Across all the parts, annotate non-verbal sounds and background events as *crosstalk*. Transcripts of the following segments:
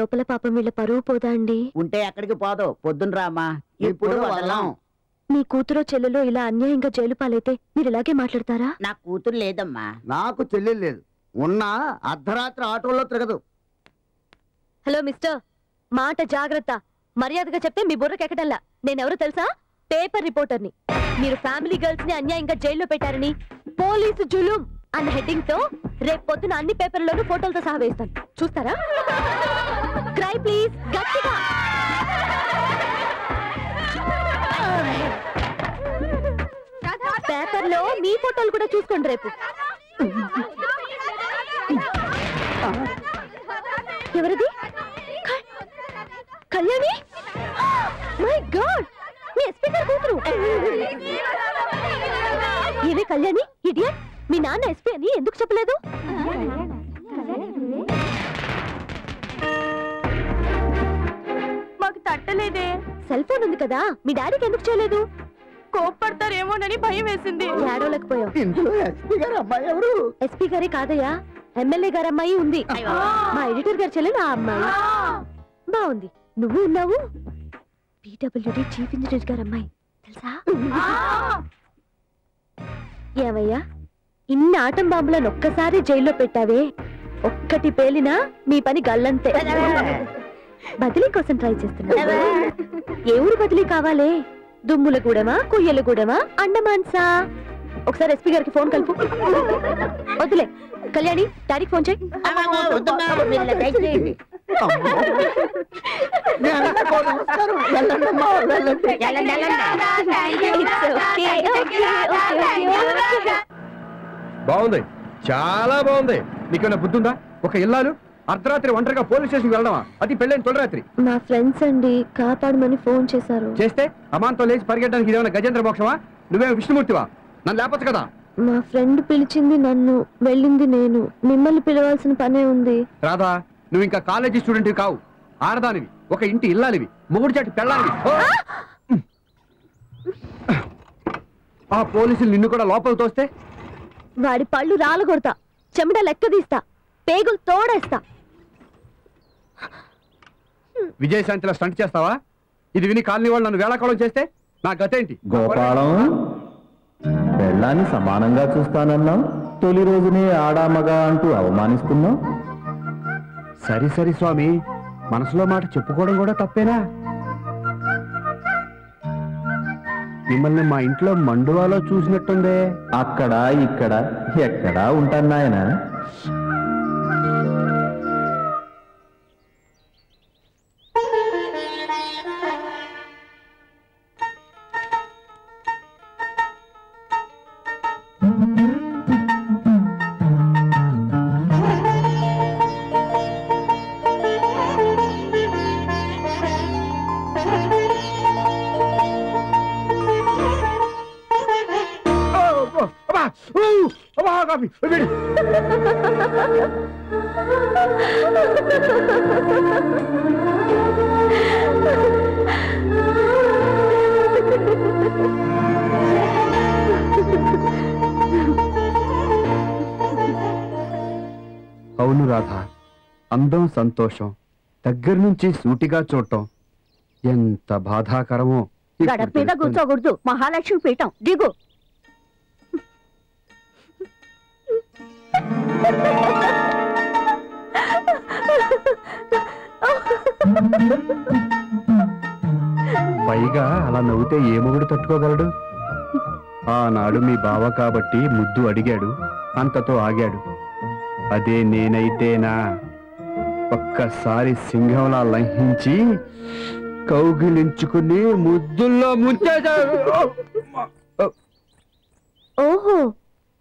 లోపల పాపం వీళ్ళ పరువు పోదా అండి? ఉంటే ఎక్కడికి పోదు. పొద్దున రామా ఇప్పుడు వదలం. మీ కూతురో చెల్లెలో ఇలా అన్యాయంగా జైలు పాలైతే మీరు ఇలాగే మాట్లాడతారా? నా కూతురు లేదమ్మా. నాకు చెల్లెలు లేదు. ఉన్నా అర్ధరాత్రి ఆటోలో తిరగదు. Hello mister. మాట జాగ్రత్త. మర్యాదగా చెప్తే మీ బుర్రకి ఎక్కడల్లా? నేనెవరో తెలుసా? పేపర్ రిపోర్టర్ని. మీరు ఫ్యామిలీ గర్ల్స్ని అన్యాయంగా జైల్లో పెట్టారని పోలీసు జులుం అన్న హెడ్డింగ్తో రేపు పొద్దున అన్ని పేపర్లోనూ ఫోటోలతో సహా వేస్తాను. చూస్తారా? క్రై ప్లీజ్ గట్టిగా. పేపర్లో మీ ఫోటోలు కూడా చూసుకోండి రేపు. ఎవరిది? కళ్యాణి? మై గాడ్ మీ ఎస్పీ గారు కూతురు. ఏవే కళ్యాణి? ఇడియట్ మీ నాన్న ఎస్పీ అని ఎందుకు చెప్పలేదు? మాకు తట్టలేదే. సెల్ ఫోన్ ఉంది కదా మీ డాడీకి ఎందుకు చేయలేదు? కోప్పడతారేమోనని భయం వేసింది. ఏడవలేకపోయావు ఇంట్లో ఎస్పీ గారు అమ్మాయి ఎవరు? ఎస్పీ గారే కాదయ్యా ఎమ్మెల్యే గారి అమ్మాయి ఉంది. మా ఎడిటర్ గారి చెల్లెలు ఆ అమ్మాయి. బాగుంది. నువ్వు ఉన్నావు? పీడబ్ల్యూడి చీఫ్ ఇంజనీర్ గారి అమ్మాయి. తెలుసా? ఏమయ్యా ఇన్ని ఆటం బాంబులను ఒక్కసారి జైల్లో పెట్టావే. ఒక్కటి పేలినా మీ పని గల్లంతే. బదిలీ కోసం ట్రై చేస్తున్నా. ఏ ఊరు బదిలీ కావాలే? దుమ్ములగూడెమా కుయ్యలగూడెమా అండమాన్సా ఒకసారి ఎస్పీ గారికి ఫోన్ కలుపు. వద్దులే. కళ్యాణి డాడీకి ఫోన్ చేయి. బాగుంది. చాలా బాగుంది. నీకేమైనా బుద్ధి ఉందా? ఒక ఇల్లాలు అర్ధరాత్రి ఒంటరిగా పోలీస్ స్టేషన్కి వెళ్ళడమా? అది పెళ్ళైన తొలిరాత్రి మా ఫ్రెండ్స్ అండి కాపాడమని ఫోన్ చేశారు. చేస్తే అమాంతో లేచి పరిగెట్టడానికి ఇదేమైనా గజేంద్ర మోక్షమా? నువ్వేం విష్ణుమూర్తివా? నన్ను లేపచ్చు కదా? మా ఫ్రెండ్ పిలిచింది నన్ను వెళ్ళింది నేను. మిమ్మల్ని పిలవాల్సిన పనే ఉంది. రాధా నువ్వు ఇంకా కాలేజీ స్టూడెంట్ కావు. ఆడదానివి ఒక ఇంటి ఇల్లాలివి మొగుడు చాటి పెళ్ళాలివి. ఓ! ఆ పోలీసులు నిన్ను కూడా లోపల తోస్తే? వాడి పళ్ళు రాలు కొడతా చెమట లెక్క తీస్తా. పేగులు తోడేస్తా. విజయశాంతిలో స్టంట్ చేస్తావా? ఇది విని కాలనీ వాళ్ళు నన్ను వేళాకోళం చేస్తే నా గతేంటి? గోపాలం పెళ్ళాన్ని సమానంగా చూస్తానన్నావు? తొలి రోజునే ఆడామగా అంటూ అవమానిస్తున్నావు? సరి సరి స్వామి మనసులో మాట చెప్పుకోవడం కూడా తప్పేనా? మిమ్మల్ని మా ఇంట్లో మండువాలో చూసినట్టుందే. అక్కడ ఇక్కడ ఎక్కడా ఉంటాను నాయన. అబ్బా, కాఫీ, వేడి. అవును రాధ అందం సంతోషం దగ్గర నుంచి సూటిగా చూడటం ఎంత బాధాకరమో ఇప్పుడు గడప మీద తెలుస్తుంది. కూర్చోకూడదు మహాలక్ష్మి పీఠం దిగు అలా నవ్వుతే ఏ మొగుడు తట్టుకోగలడు? ఆనాడు మీ బావ కాబట్టి ముద్దు అడిగాడు అంతతో ఆగాడు. అదే నేనైతేనా? ఒక్కసారి సింహంలా లంఘించి కౌగిలించుకుని ముద్దుల్లో ముంచేశాడు. ఓహో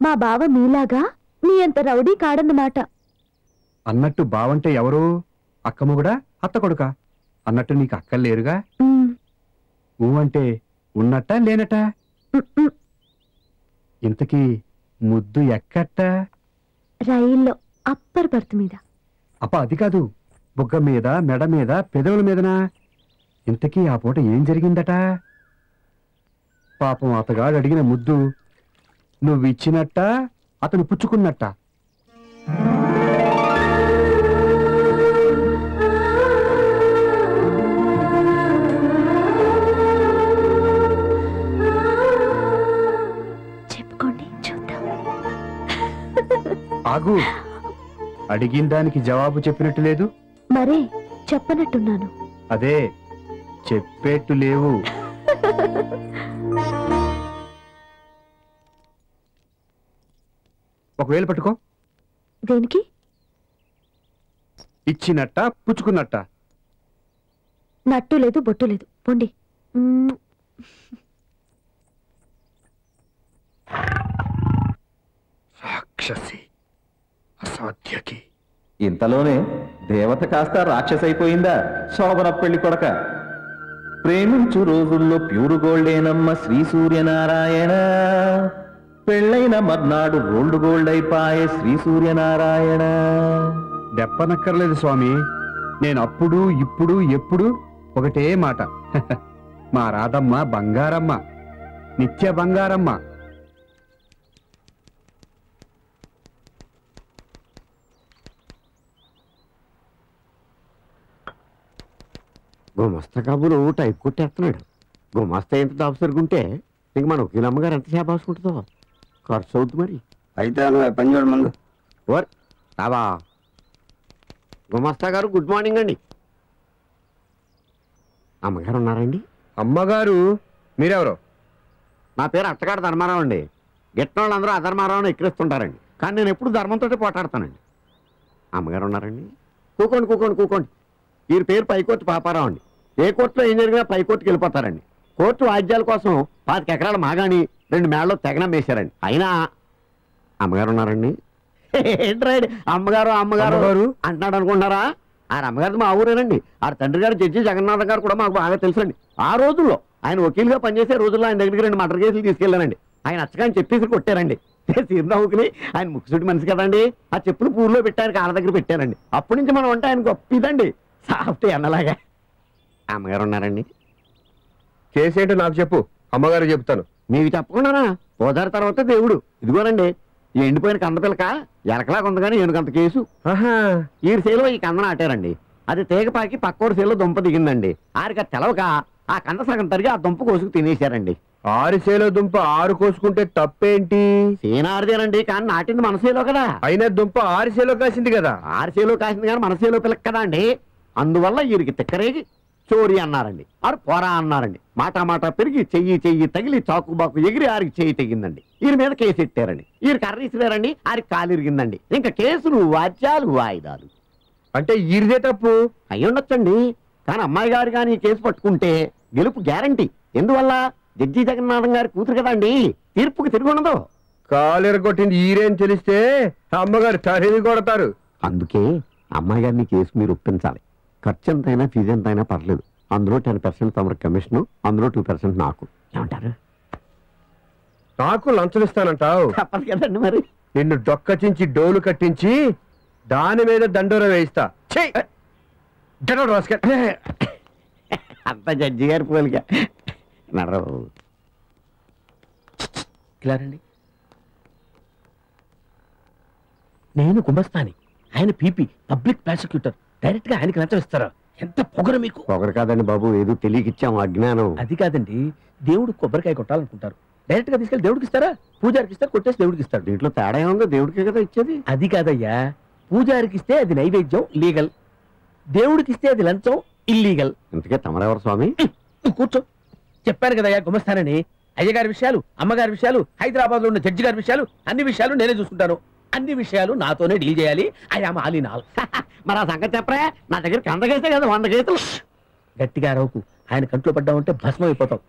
మా బావ మీలాగా మీ అంత రౌడీ కాడన్నమాట. అన్నట్టు బావంటే ఎవరు? అక్క మొగుడా? అత్త కొడుకా? అన్నట్టు నీకు అక్కలు లేరుగా మ్, ఊ అంటే ఉన్నట్ట లేనట. ఇంతకీ ముద్దు ఎక్కట్ట? రైల్లో అప్పర్ బర్త్ మీద. అప్ప అది కాదు బుగ్గ మీద మెడ మీద పెదవుల మీదనా? ఇంతకీ ఆ పూట ఏం జరిగిందట? పాపం అతగాడు అడిగిన ముద్దు నువ్వు ఇచ్చినట్ట అతను పుచ్చుకున్నట్ట? ఆగు. అడిగిన దానికి జవాబు చెప్పినట్టు లేదు? మరే చెప్పనట్టున్నాను. అదే చెప్పేట్టు లేవు. ఒకవేళ పట్టుకో. దేనికి? ఇచ్చినట్ట పుచ్చుకున్నట్ట. నట్టు లేదు బొట్టు లేదు. పొండి. రాక్షసి అసాధ్యకి ఇంతలోనే దేవత కాస్త రాక్షసైపోయిందా? శోభన పెళ్ళి కొడక. ప్రేమించు రోజుల్లో ప్యూరు గోల్డేనమ్మ శ్రీ సూర్యనారాయణ. పెళ్ళైన మర్నాడు రోల్డ్ గోల్డ్ అయిపాయే శ్రీ సూర్యనారాయణ. దెప్పనక్కర్లేదు స్వామి. నేను అప్పుడు ఇప్పుడు ఎప్పుడు ఒకటే మాట. *laughs* మా రాధమ్మ బంగారమ్మ. నిత్య బంగారమ్మ. గుమస్తా కబురు టైప్ కొట్టేస్తున్నాడు. గుమస్తా ఎంత దాపు సరుకుంటే ఇంక మన వకీల్ అమ్మగారు ఎంత సేప అవసుకుంటుందో ఖర్చు అవుతుంది మరి. అయితే నువ్వు పని చూడు ముందు. ఓర్ రావా. గుమస్తా గారు గుడ్ మార్నింగ్ అండి. అమ్మగారు ఉన్నారండి? అమ్మగారు మీరెవరు? నా పేరు అత్తగారు ధర్మారావు అండి. గిట్టిన వాళ్ళందరూ అధర్మారావుని ఎక్కిరిస్తుంటారండి. కానీ నేను ఎప్పుడు ధర్మంతో పోటాడతానండి. అమ్మగారు ఉన్నారండి? కూకోండి కూకోండి కూకోండి. వీరి పేరు పైకోర్టు పాపారావు అండి. ఏ కోర్టులో ఏం జరిగినా పైకోర్టుకి వెళ్ళిపోతారండి. కోర్టు వాద్యాల కోసం పాతిక ఎకరాల మాగాని రెండు మేళ్ళలో తెగనం వేశారండి అయినా అమ్మగారు ఉన్నారండి. ఏంట్రాయ్ అమ్మగారు అమ్మగారు అమ్మగారు? అంటున్నాడు అనుకుంటున్నారా? ఆయన అమ్మగారు మా ఊరేనండి. ఆ తండ్రి గారు జడ్జి జగన్నాథ్ గారు కూడా మాకు బాగా తెలుసండి. ఆ రోజుల్లో ఆయన వకీలుగా పనిచేసే రోజుల్లో ఆయన దగ్గరికి రెండు మటర్ కేసులు తీసుకెళ్ళానండి ఆయన అచ్చగాని చెప్పేసి కొట్టారండి. *laughs* చిరునవ్వుకుని ఆయన ముక్కుసుడి మనిషి కదండి. ఆ చెప్పులు పూర్లో పెట్టి ఆయన కాళ్ళ దగ్గర పెట్టారండి. అప్పటి నుంచి మనం అంటే ఆయన గొప్ప ఇదండి. సాఫ్ట్ ఎన్నలాగా. అమ్మగారు ఉన్నారండి కేసు ఏంటో నాకు చెప్పు. అమ్మగారు చెప్తాను. మీకు చెప్పకుండానా? ఓదారి తర్వాత దేవుడు. ఇదిగోనండి ఈ ఎండిపోయిన కందపిల్లక ఎలకలాగా ఉంది కానీ ఏనుకంత కేసు. ఈ సేలో ఈ కందన ఆటారండి అది తీగపాకి పక్కోడి సేలో దుంప దిగిందండి. ఆరికి తెలవక ఆ కంద సగం తరిగి ఆ దుంప కోసుకు తినేశారండి. ఆరుసేలో దుంప ఆరు కోసుకుంటే తప్పేంటి? సీనారిదేనండి కానీ నాటింది మన సేలో కదా. అయినా దుంప ఆరుసేలో కాసింది కదా. ఆరు సేలో కాసింది కానీ మన సేలో పిల్లక కదా అండి. అందువల్ల వీరికి తిక్కరేగి చోరీ అన్నారండి. ఆరు పోరా అన్నారండి. మాట మాట పెరిగి చెయ్యి చెయ్యి తగిలి చాకుబాకు ఎగిరి ఆరికి చెయ్యి తెగిందండి. వీరి మీద కేసు ఎట్టారండి? వీరికి కర్ర ఇసిరారండి ఆరికి కాలు ఇరిగిందండి. ఇంకా కేసులు వాద్యాలు వాయిదాలు. అంటే ఈరిదే తప్పు? అయి ఉండొచ్చండి. కానీ అమ్మాయి గారు కానీ కేసు పట్టుకుంటే గెలుపు గ్యారంటీ. ఎందువల్ల? జడ్జి జగన్నాథం గారి కూతురు కదండి తీర్పుకి తిరిగి ఉండదు. కాలు కొట్టింది ఈరేని తెలిస్తే అమ్మగారు తరివి కొడతారు. అందుకే అమ్మాయి గారిని కేసు మీరు ఒప్పించాలి. ఖర్చు ఎంతైనా ఫీజు ఎంతైనా పర్లేదు. అందులో టెన్ పర్సెంట్ తమరు కమిషన్ అందులో టూ పర్సెంట్ నాకు. ఏమంటారు? నాకు లంచం ఇస్తానంటావు తప్పదు కదండి మరి. నిన్ను డొక్కచించి డోలు కట్టించి దాని మీద దండోర వేయిస్తా. అంత జడ్జి గారి పోలిక. నడరు ఇలా రండి నేను గుమస్తాని ఆయన పీపీ పబ్లిక్ ప్రాసిక్యూటర్. డైరెక్ట్గా ఆయనకి లంచం ఇస్తారా? ఎంత పొగరు మీకు? పొగరు కాదండి బాబు ఏదో తెలియకిచ్చాము అజ్ఞానం అది కాదండి దేవుడు కొబ్బరికాయ కొట్టాలనుకుంటారు. డైరెక్ట్గా తీసుకెళ్ళి దేవుడికి ఇస్తారా? పూజారికి ఇస్తారు కొట్టేసి దేవుడికి ఇస్తాడు దీంట్లో తేడా ఏముందో దేవుడికే కదా ఇచ్చేది? అది కాదయ్యా పూజారికి ఇస్తే అది నైవేద్యం లీగల్. దేవుడికి ఇస్తే అది లంచం ఇల్లీగల్. ఇంతకే తమరెవరు స్వామి? కూర్చో. చెప్పాను కదయ్యా గుమస్తానని. అయ్యగారి విషయాలు అమ్మగారి విషయాలు హైదరాబాద్లో ఉన్న జడ్జి గారి విషయాలు అన్ని విషయాలు నేనే చూసుకుంటాను. అన్ని విషయాలు నాతోనే డీల్ చేయాలి. I am all in all. *laughs* మరి ఆ సంగతి చెప్పరా? నా దగ్గర వంద కేసే కదా వంద కేసులు గట్టిగా అరవకు. ఆయన కంట్లో పడ్డామంటే భస్మం అయిపోతాం.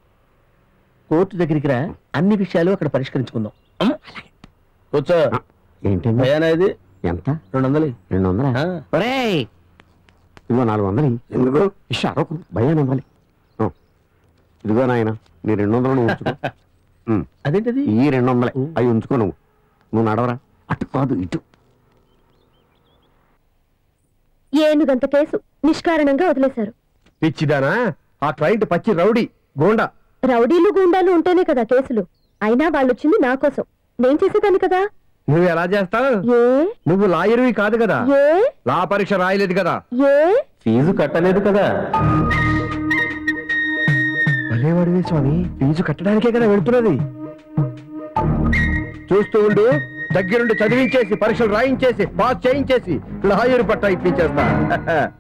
కోర్టు దగ్గరికి రా. అన్ని విషయాలు అక్కడ పరిష్కరించుకుందాం? కూర్చో. భయానా ఇది ఎంత రెండు వందలు రెండు వందలా ఆ. ఒరేయ్! ఇదిగో నాలుగు వందలు ఎందుకు షారకు భయం ఇవ్వాలి ఆ. ఇదిగో నాయన నీ రెండు వందలు నువ్వు. *laughs* అదేంటిది? ఈ రెండు వందలే అవి ఉంచుకో నువ్వు. నువ్వు నడవరా? అటు కాదు ఇటు. ఏనుగంత కేసు నిష్కారణంగా వదిలేశారు. పిచ్చిదానా? ఆ క్లయింట్ పచ్చి రౌడీ గోండా. రౌడీలు గూండాలు ఉంటేనే కదా కేసులు. అయినా వాళ్ళు వచ్చింది నా కోసం. నేను చేసేదాన్ని కదా? నువ్వు ఎలా చేస్తావు? ఏ? నువ్వు లాయర్వి కాదు కదా? ఏ? లా పరీక్ష రాయలేదు కదా? ఏ? ఫీజు కట్టలేదు కదా? భలేవాడివి స్వామి ఫీజు కట్టడానికే కదా వెళ్తున్నది. చూస్తూ ఉండు. దగ్గరుండి చదివించేసి పరీక్షలు రాయించేసి పాస్ చేయించేసి లాయర్ పట్ట ఇప్పించేస్తా. *laughs*